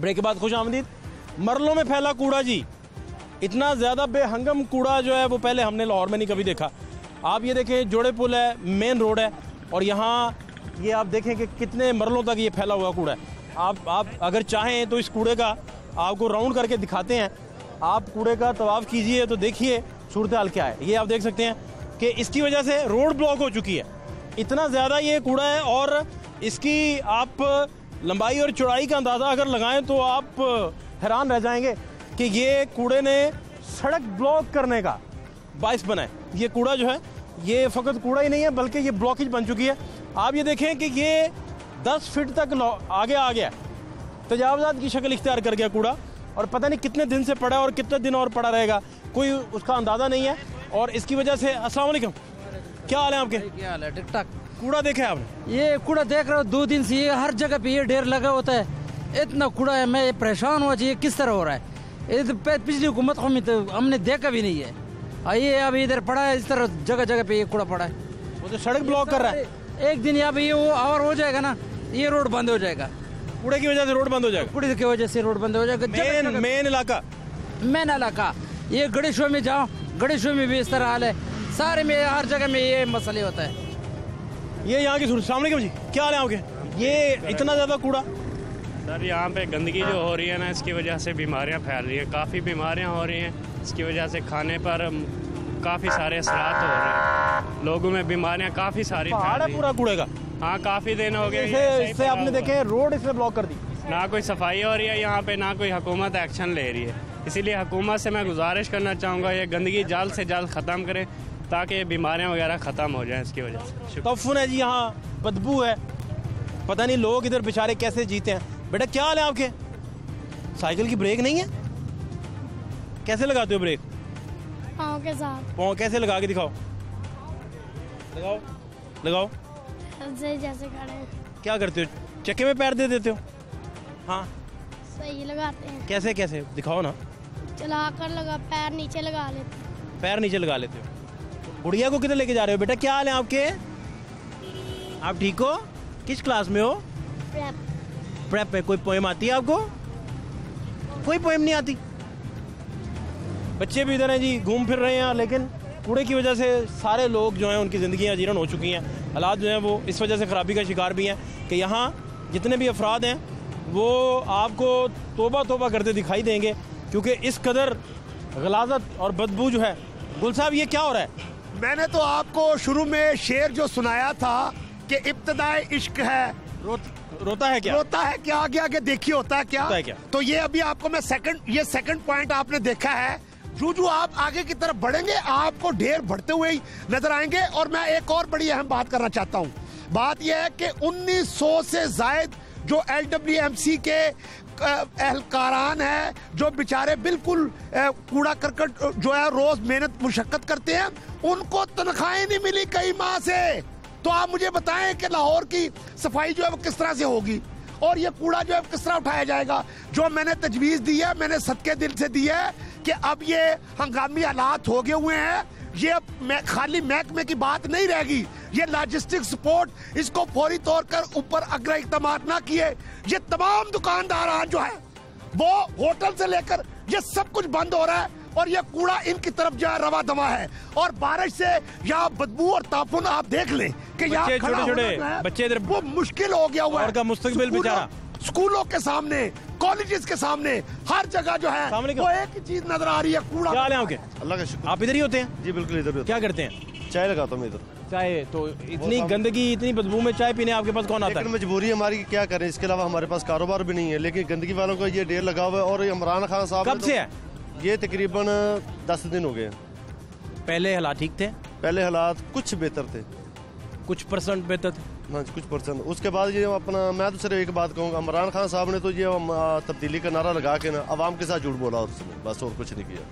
Break کے بعد خوش آمدید۔ مرلوں میں پھیلا کوڑا جی۔ اتنا زیادہ بے ہنگم کوڑا جو ہے وہ پہلے ہم نے لاہور میں نہیں کبھی دیکھا۔ آپ یہ دیکھیں، جوڑے پل ہے مین روڈ ہے۔ اور یہاں یہ آپ دیکھیں کہ کتنے مرلوں تک یہ پھیلا ہوا کوڑا ہے۔ آپ آپ اگر چاہیں تو اس کوڑے کا آپ کو راؤنڈ کر کے دکھاتے ہیں۔ آپ کوڑے کا طواف کیجیے تو دیکھیے صورتحال کیا ہے۔ یہ آپ دیکھ سکتے ہیں کہ اس کی وجہ سے روڈ بلاک ہو چکی ہے۔ اتنا زیادہ یہ کوڑا ہے اور اس کی آپ لمبائی اور چوڑائی کا اندازہ اگر لگائیں تو آپ حیران رہ جائیں گے کہ یہ کوڑے نے سڑک بلاک کرنے کا باعث بنا ہے۔ یہ کوڑا جو ہے، یہ فقط کوڑا ہی نہیں ہے، بلکہ یہ بلاکیج بن چکی ہے۔ آپ یہ دیکھیں کہ یہ دس فٹ تک آگے آ گیا۔ تجاوزات کی شکل اختیار کر گیا کوڑا۔ اور پتہ نہیں کتنے دن سے پڑا ہے اور کتنے دن اور پڑا رہے گا۔ کوئی اس کا اندازہ نہیں ہے۔ اور اس کی وجہ سے السلام علیکم۔ کیا حال ہے آپ کے؟ کیا حال ہے؟ TikTok. کوڑا دیکھا آپ۔ نے یہ کوڑا دیکھ رہا ہوں دو دن سے یہ ہر جگہ پہ یہ ڈیر لگا ہوتا ہے۔ اتنا کوڑا ہے میں پریشان ہوا جی یہ کس طرح ہو رہا ہے؟ پچھلی حکومت کو تو ہم نے دیکھا بھی نہیں ہے۔ یہ ابھی ادھر پڑا ہے اس طرح جگہ جگہ پہ یہ کوڑا پڑا ہے۔ وہ تو سڑک بلاک کر رہا ہے۔ ایک دن یا یہ وہ اور ہو جائے گا نا یہ روڈ بند ہو جائے گا۔ کوڑے کی وجہ سے روڈ بند ہو جائے گا۔ کوڑے کی وجہ سے روڈ بند ہو جائے گا۔ مین علاقہ۔ مین علاقہ۔ یہ گڑی شو میں جاؤ گڑی شو میں بھی اس طرح حال ہے۔ سارے میں ہر جگہ میں یہ مسئلے ہوتا ہے۔ یہ یہاں کی صورت علیکم جی کیا حال ہے آپ کے یہ اتنا زیادہ کوڑا؟ سر یہاں پہ گندگی جو ہو رہی ہے نا اس کی وجہ سے بیماریاں پھیل رہی ہیں۔ کافی بیماریاں ہو رہی ہیں۔ اس کی وجہ سے کھانے پر کافی سارے اثرات ہو رہے ہیں۔ لوگوں میں بیماریاں کافی ساری پہاڑ پھیل ہے رہی ہیں۔ پورا کوڑے کا؟ ہاں کافی دن ہو گئے۔ اس سے آپ نے دیکھے روڈ اس نے بلاک کر دی۔ نہ کوئی صفائی ہو رہی ہے یہاں پہ نہ کوئی حکومت ایکشن لے رہی ہے۔ اسی لیے حکومت سے میں گزارش کرنا چاہوں گا یہ گندگی جلد سے جلد ختم کرے۔ تاکہ بیماریاں وغیرہ ختم ہو جائیں اس کی وجہ سے۔ تفن ہے جی یہاں بدبو ہے۔ پتہ نہیں لوگ ادھر بیچارے کیسے جیتے ہیں۔ بیٹا کیا حال ہے آپ کے؟ سائیکل کی بریک نہیں ہے؟ کیسے لگاتے ہو بریک؟ پاؤں کے ساتھ پاؤں کیسے لگا کے دکھاؤ۔ لگاؤ لگاؤ۔ ایسے جیسے کھڑے کیا کرتے ہو؟ چکے میں پیر دے دیتے ہو؟ ہاں۔ صحیح لگاتے ہیں۔ کیسے کیسے؟ دکھاؤ نا۔ چلا کر لگا پیر نیچے لگا لیتے پیر نیچے لگا لیتے ہو۔ گڑیا کو کدھر لے کے جا رہے ہو بیٹا؟ کیا حال ہے آپ کے؟ آپ ٹھیک ہو؟ کس کلاس میں ہو؟ پریپ۔ میں کوئی پوئم آتی ہے آپ کو؟ کوئی پوئم نہیں آتی۔ بچے بھی ادھر ہیں جی گھوم پھر رہے ہیں لیکن کوڑے کی وجہ سے سارے لوگ جو ہیں ان کی زندگیاں جیرن ہو چکی ہیں۔ حالات جو ہیں وہ اس وجہ سے خرابی کا شکار بھی ہیں کہ یہاں جتنے بھی افراد ہیں وہ آپ کو توبہ توبہ کرتے دکھائی دیں گے کیونکہ اس قدر غلازت اور بدبو جو ہے گل صاحب یہ کیا ہو رہا ہے؟ میں نے تو آپ کو شروع میں شعر جو سنایا تھا کہ ابتدائے عشق ہے روتا ہے کیا؟ روتا ہے کیا؟ آگے آگے دیکھیے ہوتا ہے کیا؟ ہوتا ہے کیا؟ تو یہ ابھی آپ کو میں سیکنڈ یہ سیکنڈ پوائنٹ آپ نے دیکھا ہے۔ جو جو آپ آگے کی طرف بڑھیں گے آپ کو ڈھیر بڑھتے ہوئے ہی نظر آئیں گے۔ اور میں ایک اور بڑی اہم بات کرنا چاہتا ہوں۔ بات یہ ہے کہ انیس سو سے زائد جو ایل ڈبلیو ایم سی کے اہلکاران ہیں جو بیچارے بالکل کوڑا کرکٹ، جو ہے، روز محنت، مشقت کرتے ہیں، ان کو تنخواہیں نہیں ملی کئی ماہ سے۔ تو آپ مجھے بتائیں کہ لاہور کی صفائی جو ہے وہ کس طرح سے ہوگی؟ اور یہ کوڑا جو ہے کس طرح اٹھایا جائے گا؟ جو میں نے تجویز دی ہے، میں نے صدقے دل سے دی ہے کہ اب یہ ہنگامی حالات ہو گئے ہوئے ہیں۔ یہ خالی محکمے کی بات نہیں رہے گی۔ یہ لاجسٹک سپورٹ اس کو فوری طور پر اوپر اگر اقدامات نہ کیے یہ تمام دکانداران جو ہے وہ ہوٹل سے لے کر یہ سب کچھ بند ہو رہا ہے اور یہ کوڑا ان کی طرف ہے روا دوا ہے۔ اور بارش سے یہاں بدبو اور تاپن آپ دیکھ لیں کہ یہاں کھڑا ہونا وہ مشکل ہو گیا ہوا ہے۔ اور کا مستقبل بیچارہ۔ سکولوں کے سامنے کالجز کے سامنے ہر جگہ جو ہے۔ وہ ایک چیز نظر آ رہی ہے کوڑا کیا حال ہے آپ کے؟ اللہ کا شکر۔ آپ ادھر ہی ہوتے ہیں؟ جی بالکل ادھر کیا کرتے ہیں؟ چائے لگاتا ہوں میں ادھر۔ چائے تو اتنی گندگی اتنی بدبو میں چائے پینے آپ کے پاس کون آتا لیکن ہے مجبوری ہماری کیا کریں اس کے علاوہ ہمارے پاس کاروبار بھی نہیں ہے لیکن گندگی والوں کا یہ ڈیر لگا ہوا ہے اور عمران خان صاحب کب سے ہے؟ یہ تقریباً دس دن ہو گئے ہیں۔ پہلے حالات ٹھیک تھے؟ پہلے حالات کچھ بہتر تھے۔ کچھ پرسنٹ بہتر تھے۔ ہاں جی کچھ پرسنٹ اس کے بعد یہ اپنا میں تو صرف ایک بات کہوں گا عمران خان صاحب نے تو یہ تبدیلی کا نعرہ لگا کے نا عوام کے ساتھ جھوٹ بولا اس نے بس اور کچھ نہیں کیا۔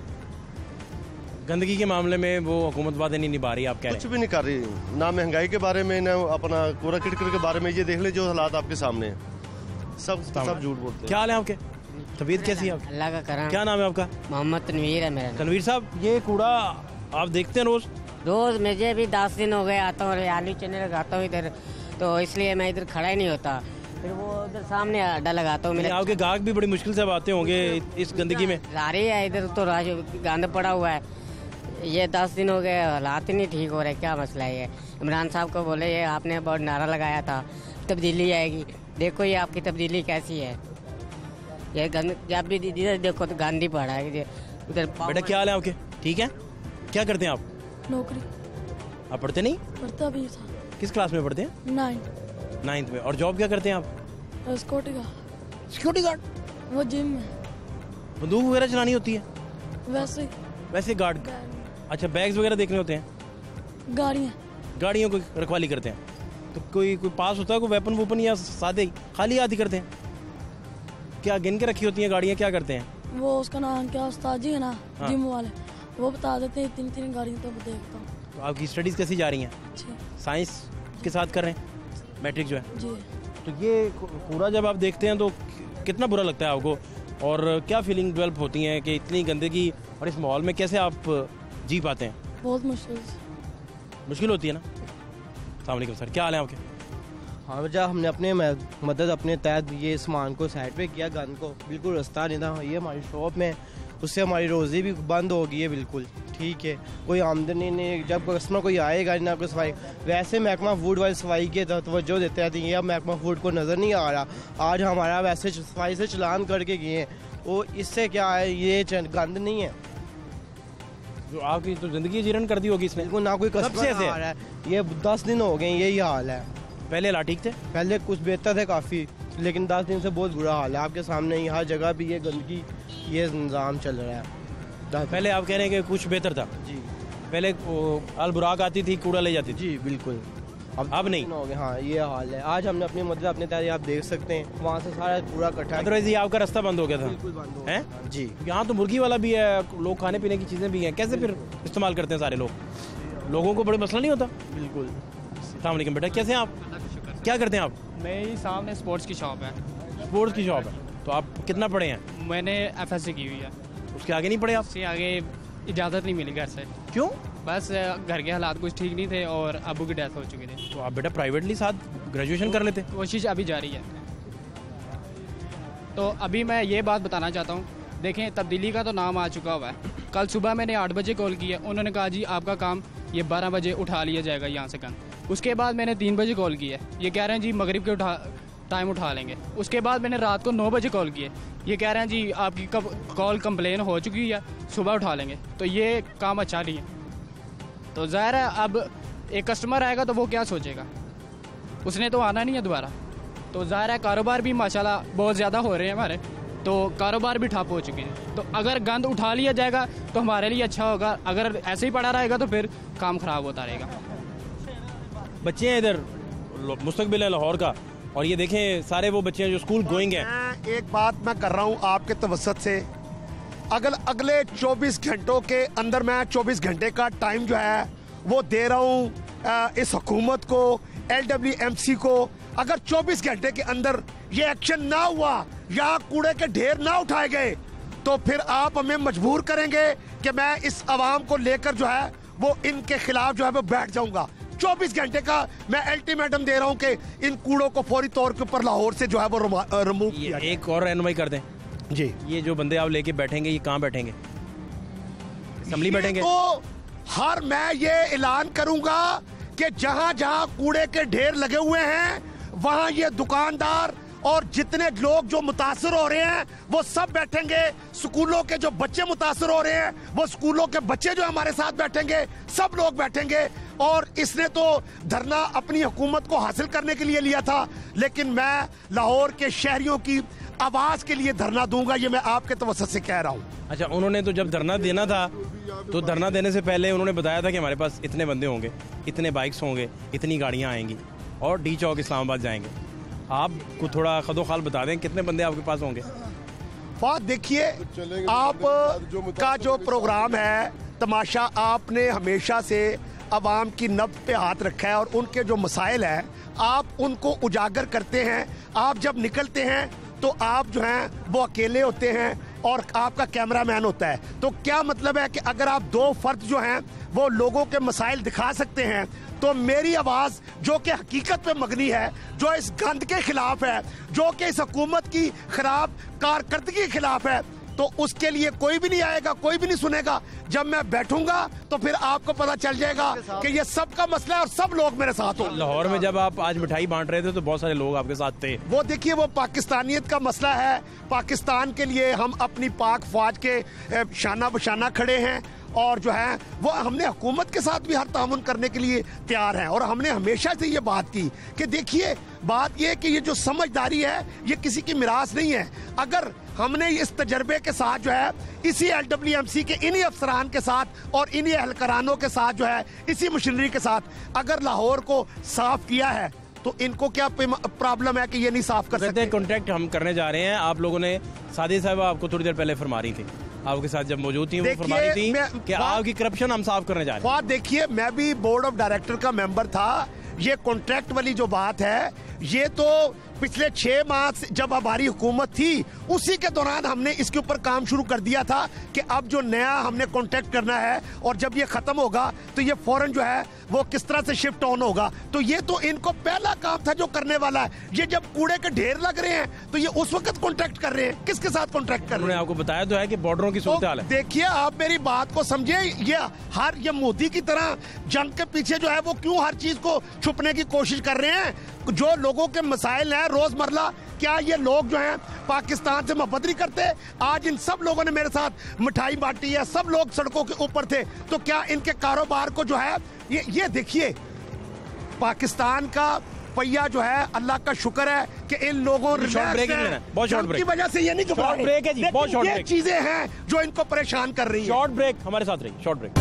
گندگی کے معاملے میں وہ حکومت وعدے نہیں نبھا رہی آپ کہہ رہے کچھ بھی نہیں کر رہی نہ مہنگائی کے بارے میں نہ اپنا کوڑا کرکٹ کے بارے میں یہ دیکھ لیں جو حالات آپ کے سامنے ہیں۔ سب سب جھوٹ بولتے ہیں۔ کیا حال ہے آپ کے؟ طبیعت کیسی ہے آپ؟ اللہ کا کرم۔ کیا نام ہے آپ کا؟ محمد تنویر ہے میرا نام۔ کنویر صاحب یہ کوڑا آپ دیکھتے ہیں روز؟ روز مجھے بھی دس دن ہو گئے آتا ہوں ریالی چنے لگاتا ہوں ادھر۔ تو اس لیے میں ادھر کھڑا ہی نہیں ہوتا۔ پھر وہ ادھر سامنے اڈا لگاتا ہوں آپ کے گاہک بھی بڑی مشکل سے آتے ہوں گے اس گندگی میں۔ سارے ہے ادھر تو راش گند پڑا ہوا ہے۔ یہ دس دن ہو گئے حالات ہی نہیں ٹھیک ہو رہے کیا مسئلہ ہے یہ؟ عمران صاحب کو بولے یہ آپ نے بہت نعرہ لگایا تھا تبدیلی آئے گی۔ دیکھو یہ آپ کی تبدیلی کیسی ہے۔ یہ گند بھی دیکھو تو گاندھی پڑا ہے۔ ادھر کیا حال ہے آپ کے؟ ٹھیک ہے کیا کرتے ہیں آپ؟ نوکری۔ آپ پڑھتے نہیں؟ پڑھتا بھی تھا۔ کس کلاس میں پڑھتے ہیں؟ نائنتھ۔ نائنتھ میں۔ اور جاب کیا کرتے ہیں آپ؟ Security guard. Security guard? وہ جم میں بندوق وغیرہ چلانی ہوتی ہے؟ ویسے۔ ویسے گارڈ۔ اچھا بیگز وغیرہ دیکھنے ہوتے ہیں؟ گاڑیاں۔ گاڑیوں کو رکھوالی کرتے ہیں۔ تو کوئی کوئی پاس ہوتا ہے؟ کوئی ویپن ووپن یا سادے خالی ہاتھ ہی کرتے ہیں؟ کیا گن کے رکھی ہوتی ہیں گاڑیاں؟ کیا کرتے ہیں؟ وہ اس کا نام کیا؟ استاد جی ہے نا ہاں۔ جم والے۔ وہ بتا دیتے ہیں تین تین گاڑی تو میں دیکھتا ہوں۔ تو آپ کی اسٹڈیز کیسی جا رہی ہیں؟ سائنس کے ساتھ کر رہے ہیں؟ میٹرک جو ہے۔ جی۔ تو یہ پورا جب آپ دیکھتے ہیں تو کتنا برا لگتا ہے آپ کو؟ اور کیا فیلنگ ڈیولپ ہوتی ہیں کہ اتنی گندگی اور اس ماحول میں کیسے آپ جی پاتے ہیں؟ بہت مشکل۔ مشکل ہوتی ہے نا؟ السلام علیکم سر کیا حال ہے آپ کے؟ ہاں وجہ ہم نے اپنے مدد اپنے تحت یہ سامان کو سائڈ پہ کیا گن کو بالکل رستہ نہیں تھا۔ یہ ہماری شاپ میں اس سے ہماری روزی بھی بند ہو گئی ہے بالکل۔ ٹھیک ہے کوئی آمدنی نہیں جب کسٹمر کوئی آئے گا نہ کوئی صفائی ویسے محکمہ فوڈ والی صفائی کے توجہ دیتے رہتے ہیں اب محکمہ فوڈ کو نظر نہیں آ رہا۔ آج ہمارا ویسے صفائی سے چلان کر کے گئے ہیں۔ وہ اس سے کیا ہے یہ گند نہیں ہے۔ جو آپ کی تو زندگی جیرن کر دی ہوگی اس نے۔ نہ کوئی کسٹمر آ رہا ہے۔ یہ دس دن ہو گئے یہی حال ہے۔ پہلے لا ٹھیک تھے؟ پہلے کچھ بہتر تھے کافی لیکن دس دن سے بہت برا حال ہے۔ آپ کے سامنے ہی ہر جگہ بھی یہ گندگی یہ نظام چل رہا ہے۔ پہلے آپ کہہ رہے ہیں کہ کچھ بہتر تھا۔ جی۔ پہلے البراق آتی تھی کوڑا لے جاتی تھی۔ جی بالکل۔ اب اب نہیں۔ ہاں یہ حال ہے۔ آج ہم نے اپنی مدد اپنے تیاری آپ دیکھ سکتے ہیں۔ وہاں سے سارا پورا کٹھا ادروائز آپ کا راستہ بند ہو گیا تھا۔ جی۔ یہاں تو مرغی والا بھی ہے لوگ کھانے پینے کی چیزیں بھی ہیں۔ کیسے پھر استعمال کرتے ہیں سارے لوگ؟ لوگوں کو بڑے مسئلہ نہیں ہوتا؟ بالکل۔ السلام علیکم بیٹا کیسے ہیں آپ؟ کیا کرتے ہیں آپ؟ میری سامنے اسپورٹس کی شاپ ہے۔ اسپورٹس کی شاپ ہے۔ تو آپ کتنا پڑھے ہیں؟ میں نے ایف ایس سی کی ہوئی ہے۔ اس کے آگے نہیں پڑھے آپ؟ سے آگے اجازت نہیں ملی گھر سے۔ کیوں؟ بس گھر کے حالات کچھ ٹھیک نہیں تھے اور ابو کی ڈیتھ ہو چکی تھی۔ تو آپ بیٹا پرائیویٹلی ساتھ گریجویشن کر لیتے؟ کوشش ابھی جاری ہے۔ تو ابھی میں یہ بات بتانا چاہتا ہوں۔ دیکھیں تبدیلی کا تو نام آ چکا ہوا ہے۔ کل صبح میں نے آٹھ بجے کال کی ہے۔ انہوں نے کہا جی آپ کا کام یہ بارہ بجے اٹھا لیا جائے گا یہاں سے کام اس کے بعد میں نے تین بجے کال کی ہے۔ یہ کہہ رہے ہیں جی مغرب کے اٹھا ٹائم اٹھا لیں گے۔ اس کے بعد میں نے رات کو نو بجے کال کیے۔ یہ کہہ رہے ہیں جی آپ کی کال کمپلین ہو چکی ہے، صبح اٹھا لیں گے۔ تو یہ کام اچھا نہیں ہے۔ تو ظاہر ہے، اب ایک کسٹمر آئے گا تو وہ کیا سوچے گا؟ اس نے تو آنا نہیں ہے دوبارہ۔ تو ظاہر ہے، کاروبار بھی ماشاءاللہ بہت زیادہ ہو رہے ہیں ہمارے۔ تو کاروبار بھی ٹھپ ہو چکے ہیں۔ تو اگر گند اٹھا لیا جائے گا تو ہمارے لیے اچھا ہوگا۔ اگر ایسے ہی پڑا رہے گا تو پھر کام خراب ہوتا رہے گا۔ بچے ہیں ادھر، مستقبل ہے لاہور کا۔ اور یہ دیکھیں سارے وہ بچے ہیں جو سکول گوئنگ ہیں۔ ایک بات میں کر رہا ہوں آپ کے توسط سے۔ اگل اگلے چوبیس گھنٹوں کے اندر میں چوبیس گھنٹے کا ٹائم جو ہے وہ دے رہا ہوں اس حکومت کو ایل ڈبلیو ایم سی کو۔ اگر چوبیس گھنٹے کے اندر یہ ایکشن نہ ہوا یا کوڑے کے ڈھیر نہ اٹھائے گئے، تو پھر آپ ہمیں مجبور کریں گے کہ میں اس عوام کو لے کر جو ہے وہ ان کے خلاف جو ہے وہ بیٹھ جاؤں گا۔ چوبیس گھنٹے کا میں الٹیمیٹم دے رہا ہوں کہ ان کوڑوں کو فوری طور کے اوپر لاہور سے جو ہے وہ رمو کیا ایک اور رہنمائی کر دیں۔ جی۔ یہ جو بندے آپ لے کے بیٹھیں گے یہ کہاں بیٹھیں گے؟ اسمبلی بیٹھیں گے؟ تو ہر میں یہ اعلان کروں گا کہ جہاں جہاں کوڑے کے ڈھیر لگے ہوئے ہیں وہاں یہ دکاندار اور جتنے لوگ جو متاثر ہو رہے ہیں، وہ سب بیٹھیں گے۔ سکولوں کے جو بچے متاثر ہو رہے ہیں، وہ سکولوں کے بچے جو ہمارے ساتھ بیٹھیں گے، سب لوگ بیٹھیں گے۔ اور اس نے تو دھرنا اپنی حکومت کو حاصل کرنے کے لیے لیا تھا، لیکن میں لاہور کے شہریوں کی آواز کے لیے دھرنا دوں گا، یہ میں آپ کے توسط سے کہہ رہا ہوں۔ اچھا انہوں نے تو جب دھرنا دینا تھا، تو دھرنا دینے سے پہلے انہوں نے بتایا تھا کہ ہمارے پاس اتنے بندے ہوں گے، اتنے بائکس ہوں گے، اتنی گاڑیاں آئیں گی اور ڈی چوک اسلام آباد جائیں گے۔ آپ کو تھوڑا خد و خال بتا دیں، کتنے بندے آپ کے پاس ہوں گے؟ بات دیکھیے، آپ کا جو پروگرام ہے، تماشا آپ نے ہمیشہ سے عوام کی نب پہ ہاتھ رکھا ہے اور ان کے جو مسائل ہیں، آپ ان کو اجاگر کرتے ہیں۔ آپ جب نکلتے ہیں تو آپ جو ہیں، وہ اکیلے ہوتے ہیں اور آپ کا کیمرہ مین ہوتا ہے۔ تو کیا مطلب ہے کہ اگر آپ دو فرد جو ہیں وہ لوگوں کے مسائل دکھا سکتے ہیں۔ تو میری آواز جو کہ حقیقت پہ مگنی ہے، جو اس گند کے خلاف ہے، جو کہ اس حکومت کی خراب کارکردگی کے خلاف ہے تو اس کے لیے کوئی بھی نہیں آئے گا کوئی بھی نہیں سنے گا۔ جب میں بیٹھوں گا تو پھر آپ کو پتا چل جائے گا کہ یہ سب کا مسئلہ ہے اور سب لوگ میرے ساتھ ہوں۔ لاہور میں جب آپ آج مٹھائی بانٹ رہے تھے تو بہت سارے لوگ آپ کے ساتھ تھے۔ وہ دیکھیے وہ پاکستانیت کا مسئلہ ہے۔ پاکستان کے لیے ہم اپنی پاک فوج کے شانہ بشانہ کھڑے ہیں اور جو ہے وہ ہم نے حکومت کے ساتھ بھی ہر تعاون کرنے کے لیے تیار ہیں اور ہم نے ہمیشہ سے یہ بات کی کہ دیکھیے بات یہ کہ یہ جو سمجھداری ہے یہ کسی کی میراث نہیں ہے۔ اگر ہم نے اس تجربے کے ساتھ جو ہے اسی ایل ڈبلیو ایم سی کے انہی افسران کے ساتھ اور انہی اہلکارانوں کے ساتھ جو ہے اسی مشینری کے ساتھ اگر لاہور کو صاف کیا ہے تو ان کو کیا پرابلم ہے کہ یہ نہیں صاف کر سکتے؟ کانٹیکٹ ہم کرنے جا رہے ہیں۔ آپ لوگوں نے سادی صاحب آپ کو تھوڑی دیر پہلے فرما رہی تھی۔ آپ کے ساتھ جب موجود تھی وہ فرما رہی تھی کہ آپ کی کرپشن ہم صاف کرنے جا رہے ہیں۔ فواد دیکھیے میں بھی بورڈ آف ڈائریکٹر کا ممبر تھا۔ یہ کانٹریکٹ والی جو بات ہے یہ تو پچھلے چھ ماہ جب ہماری حکومت تھی اسی کے دوران ہم نے اس کے اوپر کام شروع کر دیا تھا کہ اب جو نیا ہم نے کانٹیکٹ کرنا ہے اور جب یہ ختم ہوگا تو یہ فوراً جو ہے وہ کس طرح سے شفٹ آن ہوگا؟ تو یہ تو ان کو پہلا کام تھا جو کرنے والا ہے۔ یہ جب کوڑے کے ڈھیر لگ رہے ہیں تو یہ اس وقت کانٹیکٹ کر رہے ہیں۔ کس کے ساتھ کانٹیکٹ کر رہے نے ہیں؟ آپ کو بتایا تو ہے کہ بارڈروں کی صورتحال ہے۔ دیکھیے آپ میری بات کو سمجھے یہ ہر یہ مودی کی طرح جنگ کے پیچھے جو ہے وہ کیوں ہر چیز کو چھپنے کی کوشش کر رہے ہیں؟ جو لوگوں کے مسائل ہیں روز مرہ کیا یہ لوگ جو ہیں پاکستان سے محبت نہیں کرتے؟ آج ان سب لوگوں نے میرے ساتھ مٹھائی بانٹی ہے سب لوگ سڑکوں کے اوپر تھے۔ تو کیا ان کے کاروبار کو جو ہے یہ یہ دیکھیے پاکستان کا پہیا جو ہے اللہ کا شکر ہے کہ ان لوگوں کی۔ وجہ سے یہ نہیں بریک ہے جی، یہ۔ چیزیں ہیں جو ان کو پریشان کر رہی ہیں۔ شارٹ بریک ہمارے ساتھ رہی۔ Short break